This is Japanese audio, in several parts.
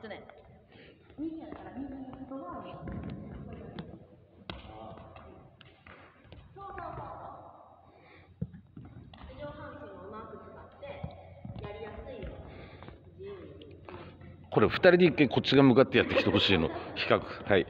とね、右やから右外側。に。これ二人で一回こっちが向かってやってきてほしいの比較はい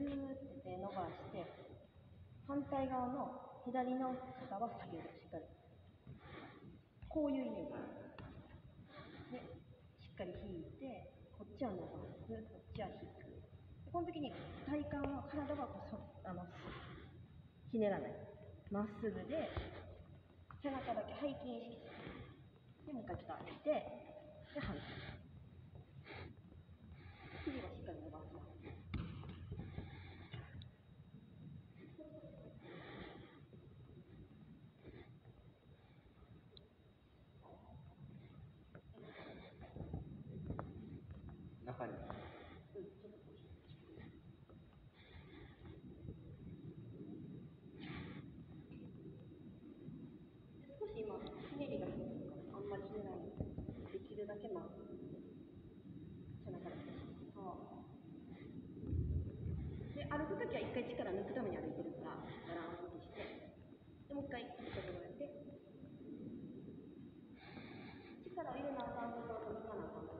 ぐーって伸ばして、反対側の左の肩は下げる、しっかり。こういうイメージ。で、しっかり引いて、こっちは伸ばす、こっちは引く。この時に体幹は、体はこうそあのひねらない。まっすぐで、背中だけ背筋意識する。で、もう一回ちょっと上げて、で、反対。肘はしっかり伸ばす。中に少し今、ひねりが入ってるから、あんまりひねらないで、できるだけまあ、背中だけそう。で、歩くときは一回力抜くために歩いてるから、バランスにして、で、もう一回、整えて、力を入れなあかんところと抜かなあかんところ